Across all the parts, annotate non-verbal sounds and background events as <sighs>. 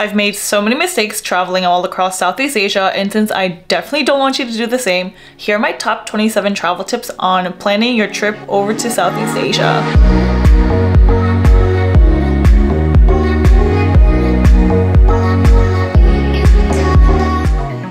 I've made so many mistakes traveling all across Southeast Asia and since I definitely don't want you to do the same, here are my top 27 travel tips on planning your trip over to Southeast Asia.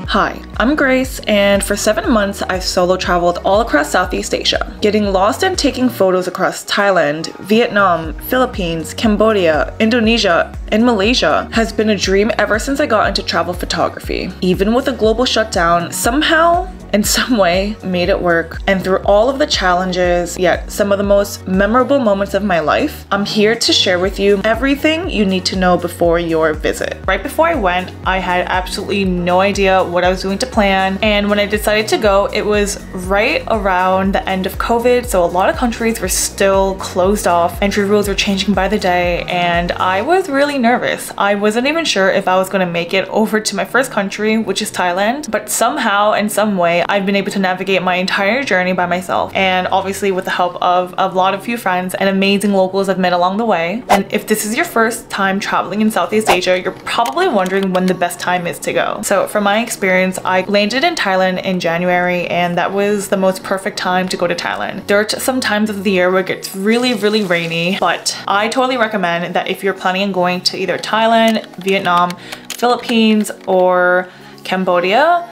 Hi, I'm Grace, and for seven months I've solo traveled all across Southeast Asia, getting lost and taking photos across Thailand, Vietnam, Philippines, Cambodia, Indonesia, and Malaysia has been a dream ever since I got into travel photography. Even with a global shutdown, somehow in some way made it work. And through all of the challenges, yet some of the most memorable moments of my life, I'm here to share with you everything you need to know before your visit. Right before I went, I had absolutely no idea what I was doing to plan. And when I decided to go, it was right around the end of COVID. So a lot of countries were still closed off. Entry rules were changing by the day. And I was really nervous. I wasn't even sure if I was going to make it over to my first country, which is Thailand. But somehow, in some way, I've been able to navigate my entire journey by myself and obviously with the help of, a lot of few friends and amazing locals I've met along the way. And if this is your first time traveling in Southeast Asia, you're probably wondering when the best time is to go. So from my experience, I landed in Thailand in January and that was the most perfect time to go to Thailand. There are some times of the year where it gets really, really rainy, but I totally recommend that if you're planning on going to either Thailand, Vietnam, Philippines, or Cambodia,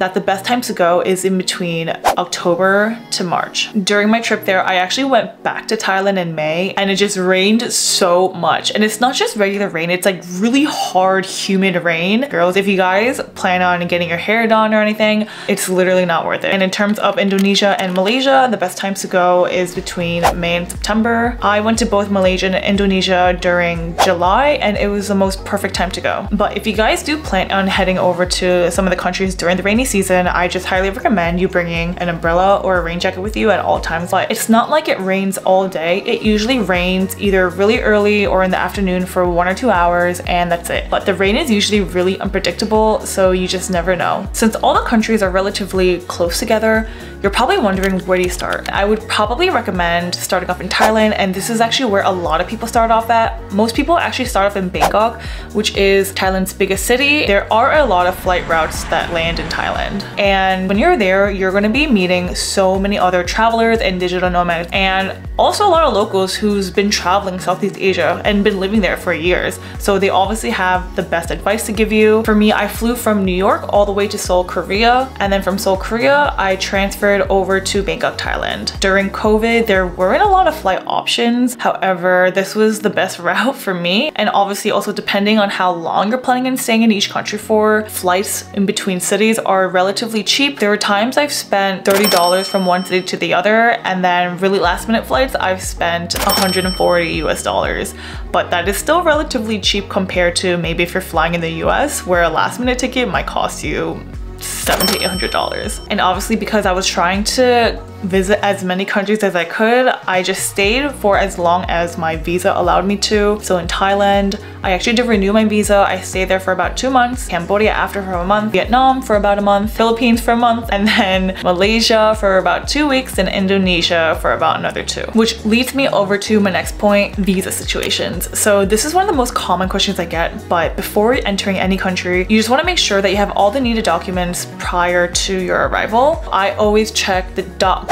that the best time to go is in between October to March. During my trip there, I actually went back to Thailand in May and it just rained so much. And it's not just regular rain, it's like really hard, humid rain. Girls, if you guys plan on getting your hair done or anything, it's literally not worth it. And in terms of Indonesia and Malaysia, the best times to go is between May and September. I went to both Malaysia and Indonesia during July and it was the most perfect time to go. But if you guys do plan on heading over to some of the countries during the rainy season, I just highly recommend you bringing an umbrella or a rain jacket with you at all times. But it's not like it rains all day. It usually rains either really early or in the afternoon for one or two hours and that's it. But the rain is usually really unpredictable, so you just never know. Since all the countries are relatively close together, you're probably wondering where do you start? I would probably recommend starting off in Thailand and this is actually where a lot of people start off at. Most people actually start off in Bangkok, which is Thailand's biggest city. There are a lot of flight routes that land in Thailand. And when you're there, you're gonna be meeting so many other travelers and digital nomads and also a lot of locals who's been traveling Southeast Asia and been living there for years. So they obviously have the best advice to give you. For me, I flew from New York all the way to Seoul, Korea. And then from Seoul, Korea, I transferred over to Bangkok, Thailand. During COVID, there weren't a lot of flight options. However, this was the best <laughs> route for me. And obviously also depending on how long you're planning on staying in each country for, flights in between cities are relatively cheap. There were times I've spent $30 from one city to the other and then really last minute flights I've spent 140 US dollars. But that is still relatively cheap compared to maybe if you're flying in the US where a last minute ticket might cost you seven to eight hundred dollars. And obviously because I was trying to visit as many countries as I could I just stayed for as long as my visa allowed me to so in Thailand I actually did renew my visa. I stayed there for about two months, Cambodia after for a month, Vietnam for about a month, Philippines for a month, and then <laughs> Malaysia for about two weeks and Indonesia for about another two. Which leads me over to my next point, visa situations. So this is one of the most common questions I get, but before entering any country, you just wanna make sure that you have all the needed documents prior to your arrival. I always check the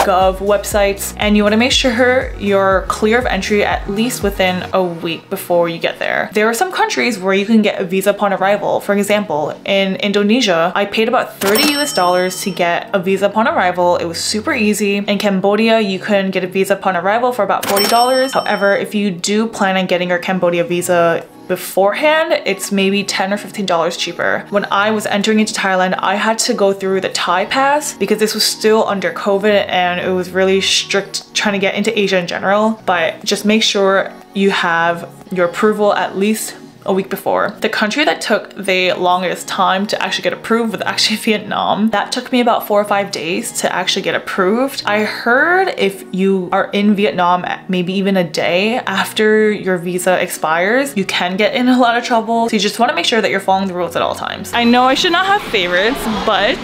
.gov websites and you wanna make sure you're clear of entry at least within a week before you get there. There are some countries where you can get a visa upon arrival. For example, in Indonesia, I paid about 30 US dollars to get a visa upon arrival. It was super easy. In Cambodia, you can get a visa upon arrival for about $40. However, if you do plan on getting your Cambodia visa beforehand, it's maybe 10 or $15 cheaper. When I was entering into Thailand, I had to go through the Thai pass because this was still under COVID and it was really strict trying to get into Asia in general. But just make sure you have your approval at least a week before. The country that took the longest time to actually get approved was actually <laughs> Vietnam. That took me about four or five days to actually get approved. I heard if you are in Vietnam maybe even a day after your visa expires, you can get in a lot of trouble. So you just wanna make sure that you're following the rules at all times. I know I should not have favorites, but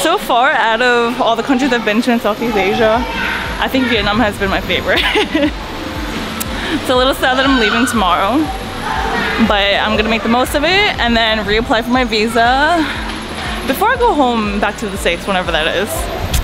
so far out of all the countries I've been to in Southeast Asia, I think Vietnam has been my favorite. <laughs> it's a little sad that I'm leaving tomorrow but I'm gonna make the most of it and then reapply for my visa before I go home back to the States, whenever that is.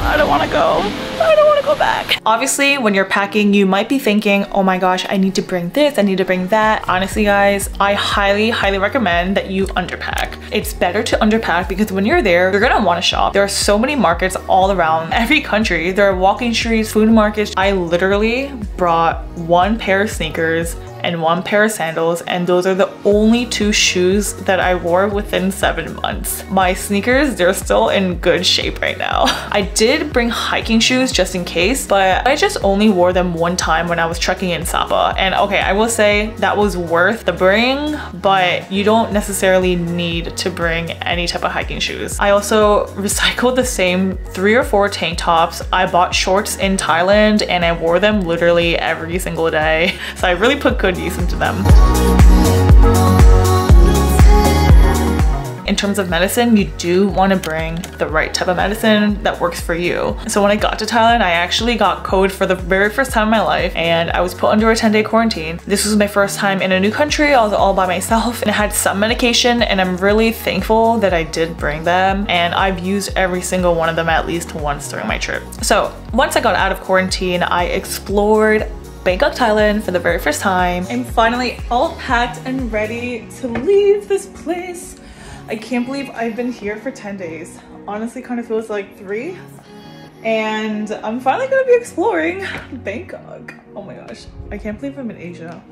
I don't wanna go. I don't wanna go back. Obviously, when you're packing, you might be thinking, oh my gosh, I need to bring this, I need to bring that. Honestly, guys, I highly, highly recommend that you underpack. It's better to underpack because when you're there, you're gonna wanna shop. There are so many markets all around <laughs> every country. There are walking streets, food markets. I literally brought one pair of sneakers and one pair of sandals and those are the only two shoes that I wore within seven months. My sneakers, they're still in good shape right now. <laughs> I did bring hiking shoes just in case, but I just only wore them one time when I was trekking in Sapa. And okay, I will say that was worth the bring, but you don't necessarily need to bring any type of hiking shoes. I also <laughs> recycled the same three or four tank tops. I bought shorts in Thailand and I wore them literally every single day. <laughs> So I really put good use into them. In terms of medicine, you do want to bring the right type of medicine that works for you. So when I got to Thailand, I actually got COVID for the very first time in my life and I was put under a 10 day quarantine. This was my first time in a new country. I was all by myself and I had some medication and I'm really thankful that I did bring them and I've used every single one of them at least once during my trip. So once I got out of quarantine, I explored Bangkok, Thailand for the very first time. I'm finally all packed and ready to leave this place. I can't believe I've been here for 10 days. Honestly, kind of feels like three. And I'm finally gonna be exploring Bangkok. Oh my gosh, I can't believe I'm in Asia.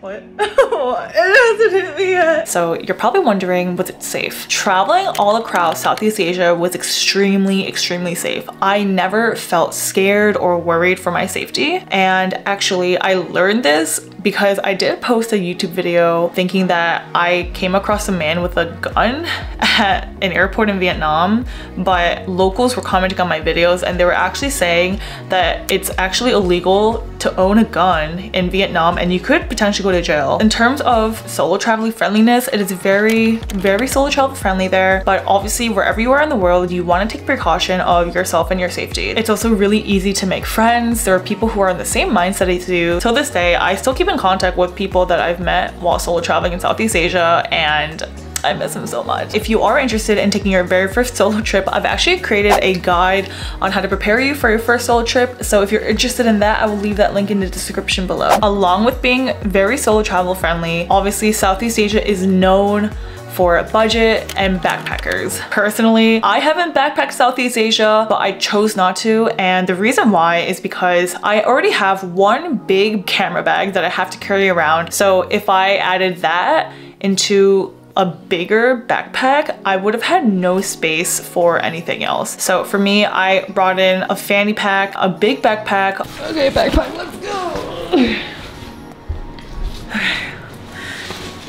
What? <laughs> it hasn't hit me yet. So you're probably wondering, was it safe? Traveling all across Southeast Asia was extremely, extremely safe. I never felt scared or worried for my safety. And actually, I learned this because I did post a YouTube video thinking that I came across a man with a gun at an airport in Vietnam, but locals were commenting on my videos and they were actually saying that it's actually illegal to own a gun in Vietnam and you could potentially go to jail. In terms of solo traveling friendliness, it is very, very solo travel friendly there. But obviously wherever you are in the world, you want to take precaution of yourself and your safety. It's also really easy to make friends. There are people who are in the same mindset as you. Till this day, I still keep in contact with people that I've met while solo traveling in Southeast Asia and I miss him so much. If you are interested in taking your very first solo trip, I've actually created a guide on how to prepare you for your first solo trip. So if you're interested in that, I will leave that link in the description below. Along with being very solo travel friendly, obviously Southeast Asia is known for budget and backpackers. Personally, I haven't backpacked Southeast Asia, but I chose not to. And the reason why is because I already have one big camera bag that I have to carry around. So if I added that into a bigger backpack, I would have had no space for anything else. So for me, I brought in a fanny pack, a big backpack. Okay, backpack, let's go.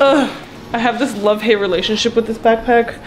<sighs> Ugh, I have this love-hate relationship with this backpack.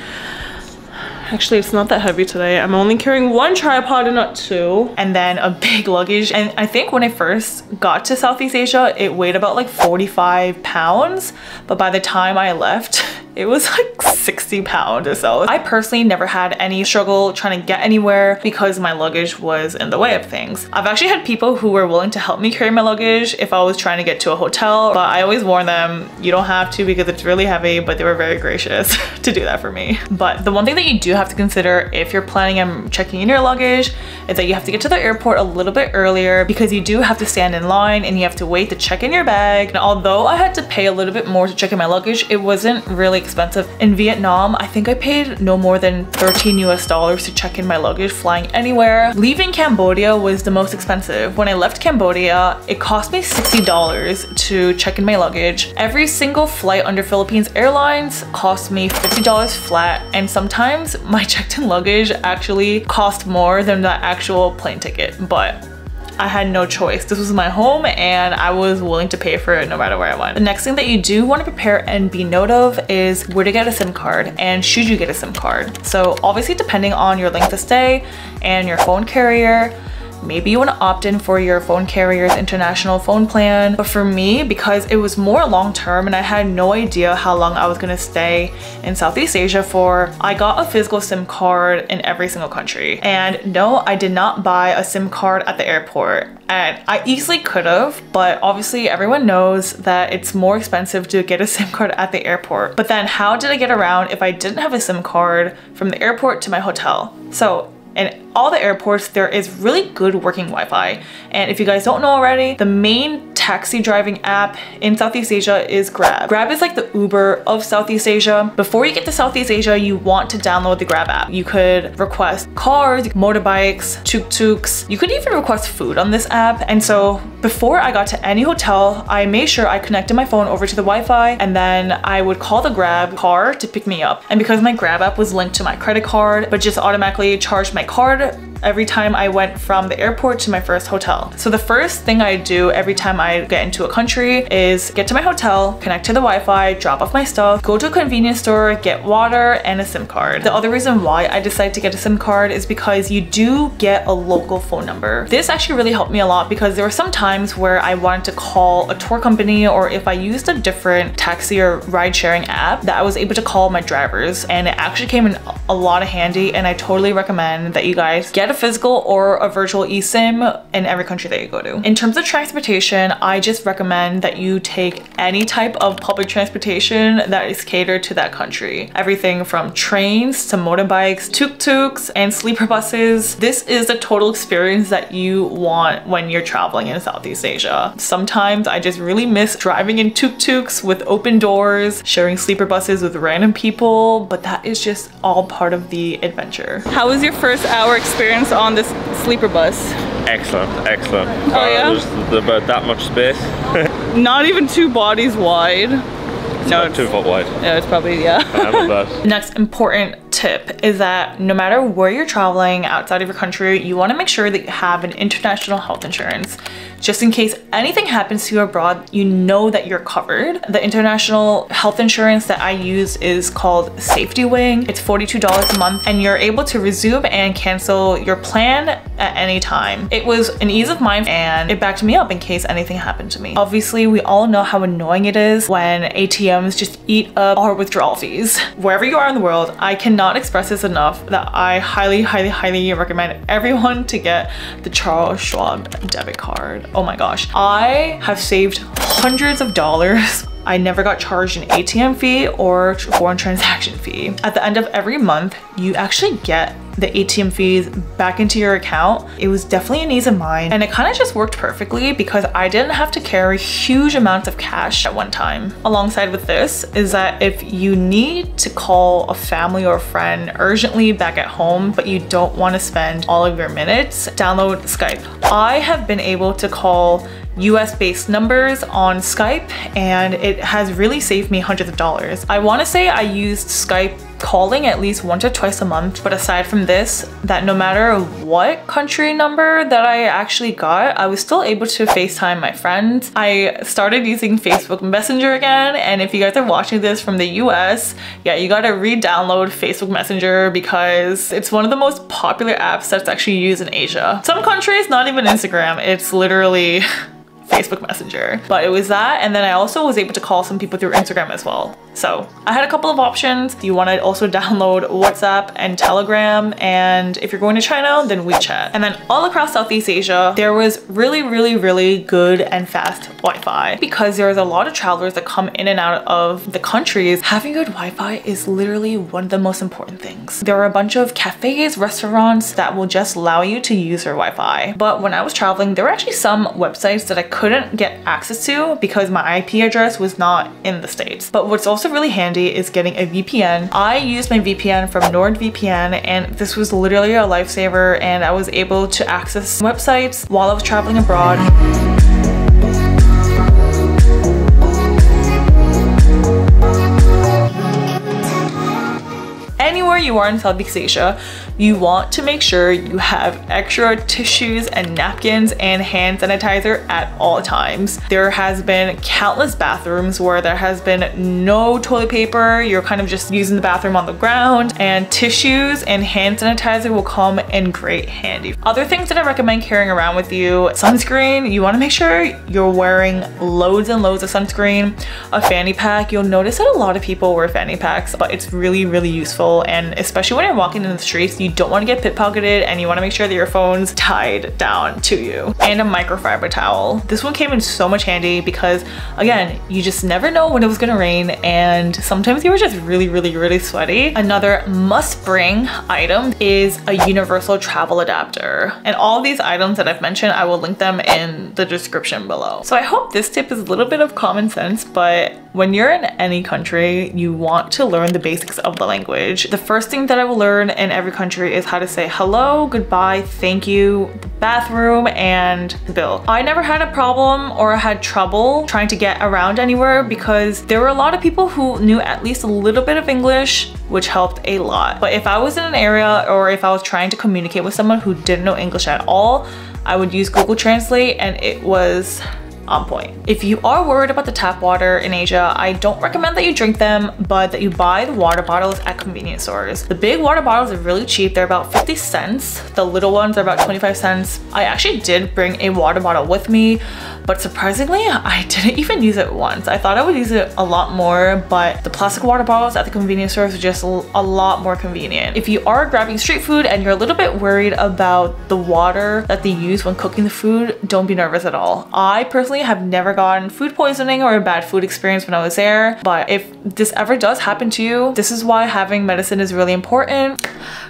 Actually, it's not that heavy today. I'm only carrying one tripod and not two. And then a big luggage. And I think when I first got to Southeast Asia, it weighed about like 45 pounds. But by the time I left, it was like 60 pounds or so. I personally never had any struggle trying to get anywhere because my luggage was in the way of things. I've actually had people who were willing to help me carry my luggage if I was trying to get to a hotel, but I always warn them, you don't have to because it's really heavy, but they were very gracious <laughs> to do that for me. But the one thing that you do have to consider if you're planning on checking in your luggage is that you have to get to the airport a little bit earlier because you do have to stand in line and you have to wait to check in your bag. And although I had to pay a little bit more to check in my luggage, it wasn't really expensive. In Vietnam, I think I paid no more than 13 US dollars to check in my luggage flying anywhere. Leaving Cambodia was the most expensive. When I left Cambodia, it cost me $60 to check in my luggage. Every single flight under Philippines Airlines cost me $50 flat and sometimes my <laughs> checked in luggage actually cost more than the actual plane ticket, but I had no choice. This was my home and I was willing to pay for it no matter where I went. The next thing that you do want to prepare and be note of is where to get a SIM card and should you get a SIM card. So obviously depending on your length of stay and your phone carrier, maybe you want to opt in for your phone carrier's international phone plan. But for me, because it was more long term and I had no idea how long I was going to stay in Southeast Asia for, I got a physical SIM card in every single country. And no, I did not buy a SIM card at the airport. And I easily could have, but obviously everyone knows that it's more expensive to get a SIM card at the airport. But then how did I get around if I didn't have a SIM card from the airport to my hotel? So in all the airports, there is really good working Wi-Fi. And if you guys don't know already, the main taxi driving app in Southeast Asia is Grab. Grab is like the Uber of Southeast Asia. Before you get to Southeast Asia, you want to download the Grab app. You could request cars, motorbikes, tuk-tuks. You could even request food on this app. And so before I got to any hotel, I made sure I connected my phone over to the Wi-Fi and then I would call the Grab car to pick me up. And because my Grab app was linked to my credit card, but just automatically charged my card every time I went from the airport to my first hotel. So the first thing I do every time I get into a country is get to my hotel, connect to the Wi-Fi, drop off my stuff, go to a convenience store, get water and a SIM card. The other reason why I decided to get a SIM card is because you do get a local phone number. This actually really helped me a lot because there were some times where I wanted to call a tour company or if I used a different taxi or ride sharing app that I was able to call my drivers and it actually came in a lot of handy and I totally recommend that you guys get a physical or a virtual eSIM in every country that you go to. In terms of transportation, I just recommend that you take any type of public transportation that is catered to that country. Everything from trains to motorbikes, tuk-tuks, and sleeper buses. This is the total experience that you want when you're traveling in Southeast Asia. Sometimes I just really miss driving in tuk-tuks with open doors, sharing sleeper buses with random people, but that is just all part of the adventure. How was your first hour experience on this sleeper bus? Excellent, excellent. Oh uh, yeah? There's about that much space. <laughs> Not even two bodies wide. It's no, it's, two foot wide. Yeah, it's probably, yeah. <laughs> Next important tip is that no matter where you're traveling outside of your country, you wanna make sure that you have an international health insurance. Just in case anything happens to you abroad, you know that you're covered. The international health insurance that I use is called Safety Wing. It's $42 a month and you're able to resume and cancel your plan at any time. It was an ease of mind and it backed me up in case anything happened to me. Obviously, we all know how annoying it is when ATMs just eat up our withdrawal fees. Wherever you are in the world, I cannot express this enough that I highly, highly, highly recommend everyone to get the Charles Schwab debit card. Oh my gosh. I have saved hundreds of dollars I never got charged an ATM fee or foreign transaction fee. At the end of every month, you actually get the ATM fees back into your account. It was definitely an ease of mind and it kind of just worked perfectly because I didn't have to carry huge amounts of cash at one time. Alongside with this is that if you need to call a family or a friend urgently back at home, but you don't want to spend all of your minutes, download Skype. I have been able to call US based numbers on Skype and it has really saved me hundreds of dollars. I want to say I used Skype calling at least once or twice a month but aside from this that no matter what country number that I actually got I was still able to FaceTime my friends. I started using Facebook Messenger again and if you guys are watching this from the US yeah you gotta re-download Facebook Messenger because it's one of the most popular apps that's actually used in Asia. Some countries not even Instagram it's literally <laughs> Facebook Messenger. But it was that and then I also was able to call some people through Instagram as well. So I had a couple of options. You want to also <laughs> download WhatsApp and Telegram and if you're going to China then WeChat. And then all across Southeast Asia there was really really really good and fast Wi-Fi because there's a lot of travelers that come in and out of the countries. Having good Wi-Fi is literally one of the most important things. There are a bunch of cafes, restaurants that will just allow you to use your Wi-Fi. But when I was traveling there were actually some websites that I could couldn't get access to because my IP address was not in the States. But what's also really handy is getting a VPN. I used my VPN from NordVPN and this was literally a lifesaver and I was able to access websites while I was traveling abroad. Anywhere you are in Southeast Asia, you want to make sure you have extra tissues and napkins and hand sanitizer at all times. There has been countless bathrooms where there has been no toilet paper, you're kind of just using the bathroom on the ground, and tissues and hand sanitizer will come in great handy. Other things that I recommend carrying around with you, sunscreen, you wanna make sure you're wearing loads and loads of sunscreen, a fanny pack. You'll notice that a lot of people wear fanny packs, but it's really, really useful. And especially when you're walking in the streets, you don't wanna get pickpocketed and you wanna make sure that your phone's tied down to you. And a microfiber towel. This one came in so much handy because again, you just never know when it was gonna rain and sometimes you were just really, really, really sweaty. Another must bring item is a universal travel adapter. And all these items that I've mentioned, I will link them in the description below. So I hope this tip is a little bit of common sense, but when you're in any country, you want to learn the basics of the language. The first thing that I will learn in every country is how to say hello, goodbye, thank you, bathroom, and bill. I never had a problem or had trouble trying to get around anywhere because there were a lot of people who knew at least a little bit of English, which helped a lot. But if I was in an area or if I was trying to communicate with someone who didn't know English at all, I would use Google Translate and it was on point. If you are worried about the tap water in Asia, I don't recommend that you drink them, but that you buy the water bottles at convenience stores. The big water bottles are really cheap. They're about 50 cents. The little ones are about 25 cents. I actually did bring a water bottle with me, but surprisingly, I <laughs> didn't even use it once. I thought I would use it a lot more, but the plastic water bottles at the convenience stores are just a lot more convenient. If you are grabbing street food and you're a little bit worried about the water that they use when cooking the food, don't be nervous at all. I personally have never gotten food poisoning or a bad food experience when I was there, but if this ever does happen to you, this is why having medicine is really important.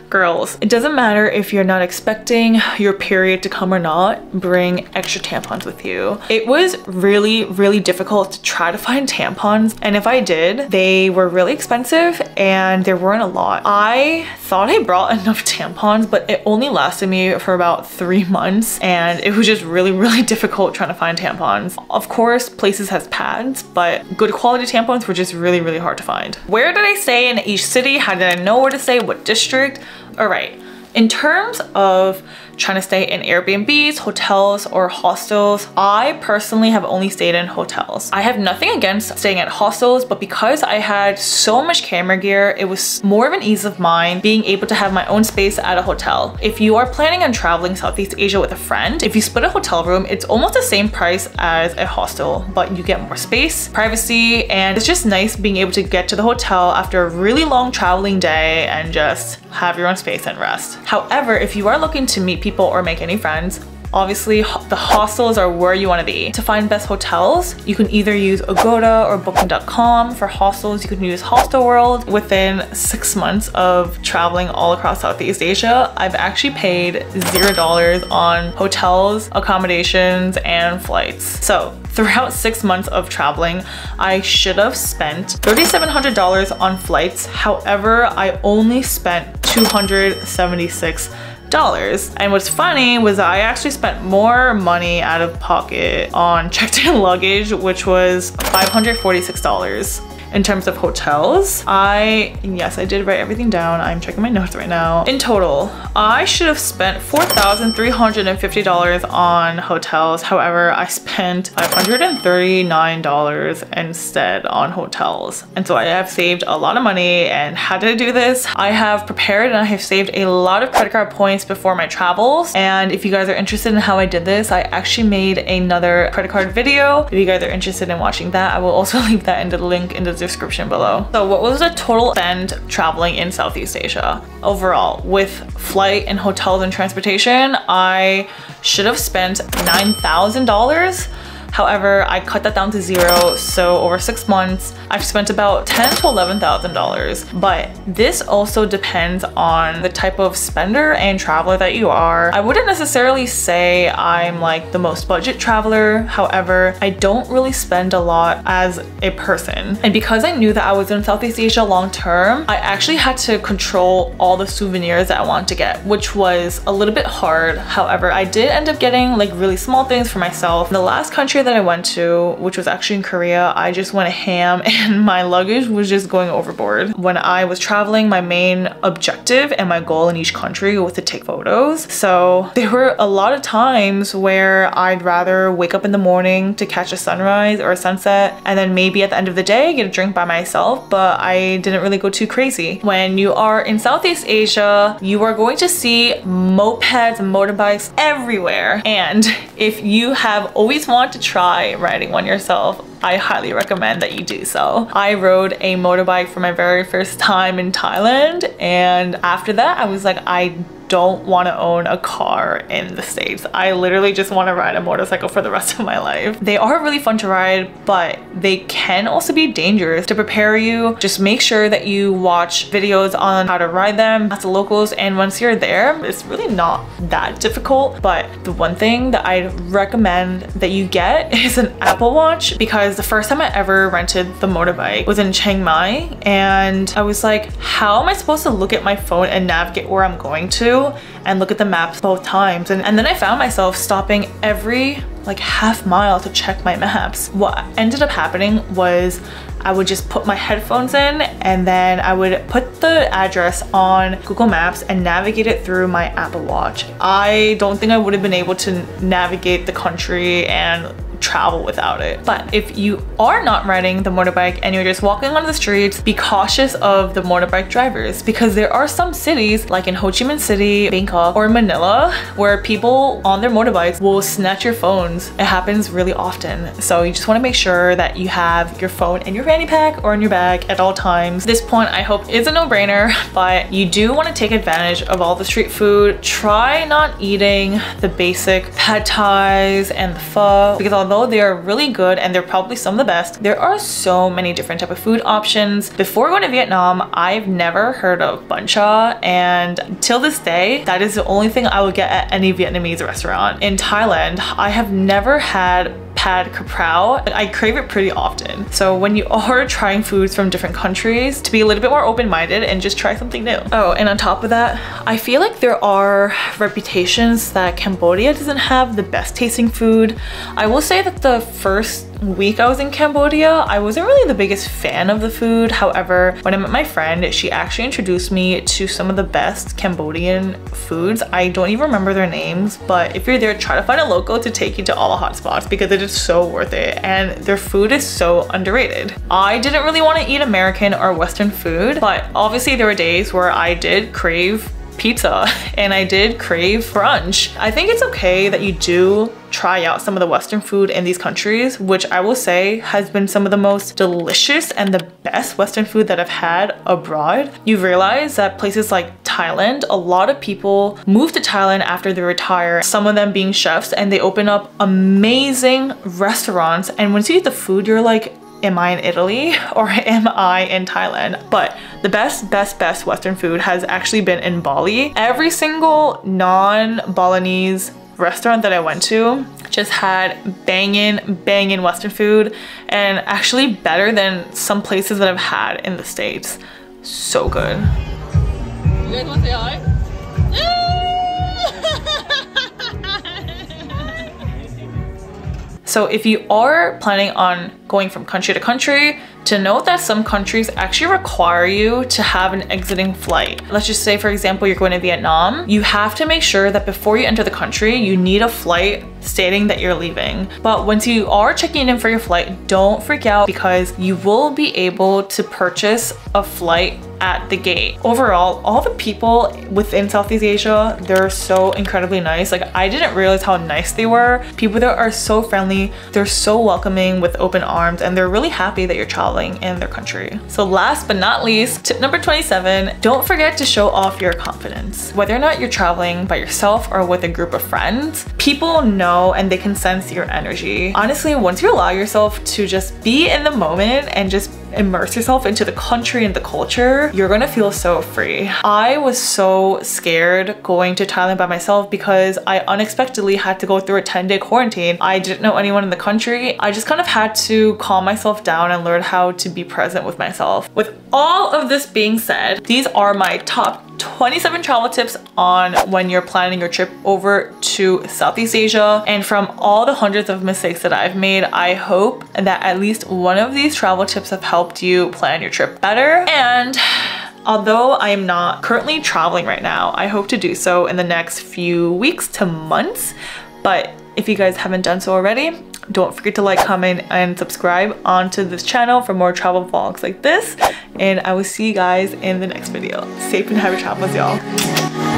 Girls, it doesn't matter if you're not expecting your period to come or not, bring extra tampons with you. It was really, really difficult to try to find tampons. And if I did, they were really expensive and there weren't a lot. I thought I brought <laughs> enough tampons, but it only lasted me for about three months. And it was just really, really <laughs> difficult trying to find tampons. Of course, places has pads, but good quality tampons were just really, really hard to find. Where did I stay in each city? How did I know where to stay? What district? All right. In terms of trying to stay in Airbnbs, hotels, or hostels. I personally have only stayed in hotels. I have nothing against staying at hostels, but because I had so much camera gear, it was more of an ease of mind being able to have my own space at a hotel. If you are planning on traveling Southeast Asia with a friend, if you split a hotel room, it's almost the same price as a hostel, but you get more space, privacy, and it's just nice being able to get to the hotel after a really long traveling day and just have your own space and rest. However, if you are looking to meet people or make any friends, Obviously, the hostels are where you want to be. To find best hotels, you can either use Agoda or Booking.com. For hostels, you can use Hostelworld. Within six months of traveling all across Southeast Asia, I've actually paid zero dollars on hotels, accommodations, and flights. So throughout six months of traveling, I should have spent $3,700 on flights. However, I only spent 276 dollars. And what's funny was I actually spent more money out of pocket on <laughs> checked in luggage, which was $546 in terms of hotels. I, yes, I did write everything down. I'm checking my notes right now. In total, I should have spent $4,350 on hotels. However, I spent $539 instead on hotels. And so I have saved a lot of money. And how did I do this? I have prepared and I have saved a lot of credit card points before my travels. And if you guys are interested in how I did this, I actually made another credit card video. If you guys are interested in watching that, I will also <laughs> leave that in the link in the description below. So what was the total spend traveling in Southeast Asia? Overall, with flight and hotels and transportation, I should have spent $9,000 However, I cut that down to zero. So over six months, I've spent about ten to $11,000. But this also depends on the type of spender and traveler that you are. I wouldn't necessarily say I'm like the most budget traveler. However, I don't really spend a lot as a person. And because I knew that I was in Southeast Asia long term, I actually had to control all the souvenirs that I wanted to get, which was a little bit hard. However, I did end up getting like really small things for myself. The last country that I went to, which was actually in Korea, I just went ham <laughs> and my luggage was just going overboard. When I was traveling, my main objective and my goal in each country was to take photos. So there were a lot of times where I'd rather wake up in the morning to catch a sunrise or a sunset and then maybe at the end of the day get a drink by myself, but I didn't really go too crazy. When you are in Southeast Asia, you are going to see mopeds and motorbikes everywhere. And if you have always wanted to try riding one yourself, I highly recommend that you do so. I rode a motorbike for my very first time in Thailand and after that I was like I don't want to own a car in the States. I literally just want to ride a motorcycle for the rest of my life. They are really fun to ride, but they can also be dangerous. To prepare you, just make sure that you watch videos on how to ride them, ask the locals, and once you're there, it's really not that difficult. But the one thing that I'd recommend that you get <laughs> is an Apple Watch because the first time I ever rented the motorbike was in Chiang Mai and I was like, how am I supposed to look at my phone and navigate where I'm going to? And look at the maps both times. And, and then I found myself stopping every like half mile to check my maps. What ended up happening was I would just put my headphones in and then I would put the address on Google Maps and navigate it through my Apple Watch. I don't think I would have been able to navigate the country and travel without it. But if you are not riding the motorbike and you're just walking on the streets, be cautious of the motorbike drivers because there are some cities like in Ho Chi Minh City, Bangkok, or Manila where people on their motorbikes will snatch your phones. It happens really often. So you just want to make sure that you have your phone in your fanny pack or in your bag at all times. This point I hope is a no-brainer, <laughs> but you do want to take advantage of all the street food. Try not eating the basic pad thais and the pho because although although they are really good and they're probably some of the best, there are so many different type of food options. Before going to Vietnam, I've never heard of bun cha and till this day, that is the only thing I would get at any Vietnamese restaurant. In Thailand, I have never had pad kaprao. I crave it pretty often. So when you <laughs> are trying foods from different countries, to be a little bit more open-minded and just try something new. Oh, and on top of that, I feel like there are reputations that Cambodia doesn't have the best tasting food. I will say that the first week I was in Cambodia, I wasn't really the biggest fan of the food. However, when I met my friend, she actually introduced me to some of the best Cambodian foods. I don't even remember their names, but if you're there, try to find a local to take you to all the hot spots because it is so worth it and their food is so underrated. I didn't really want to eat American or Western food, but obviously there were days where I did crave pizza <laughs> and I did crave brunch. I think it's okay that you do try out some of the Western food in these countries, which I will say has been some of the most delicious and the best Western food that I've had abroad. You realize that places like Thailand, a lot of people move to Thailand after they retire, some of them being chefs, and they open up amazing restaurants. And once you eat the food, you're like, am I in Italy <laughs> or am I in Thailand? But the best, best, best Western food has actually been in Bali. Every single non-Balinese restaurant that I went to just had banging, banging Western food and actually better than some places that I've had in the States. So good. So if you are planning on going from country to country, to note that some countries actually require you to have an exiting flight. Let's just say, for example, you're going to Vietnam. You have to make sure that before you enter the country, you need a flight stating that you're leaving. But once you are checking in for your flight, don't freak out because you will be able to purchase a flight at the gate. Overall, all the people within Southeast Asia, they're so incredibly nice. Like I didn't realize how nice they were. People there are so friendly. They're so welcoming with open arms and they're really happy that you're traveling in their country. So last but not least, tip number 27, don't forget to show off your confidence. Whether or not you're traveling by yourself or with a group of friends, people know and they can sense your energy. Honestly, once you allow yourself to just be in the moment and just immerse yourself into the country and the culture, you're gonna feel so free. I was so scared going to Thailand by myself because I unexpectedly had to go through a 10 day quarantine. I didn't know anyone in the country. I just kind of had to calm myself down and learn how to be present with myself. With all of this being said, these are my top 27 travel tips on when you're planning your trip over to Southeast Asia. And from all the hundreds of mistakes that I've made, I hope that at least one of these travel tips have helped you plan your trip better. And Although I am not currently traveling right now, I hope to do so in the next few weeks to months. But if you guys haven't done so already, don't forget to like, comment, and subscribe onto this channel for more travel vlogs like this. And I will see you guys in the next video. Safe and happy travels, y'all.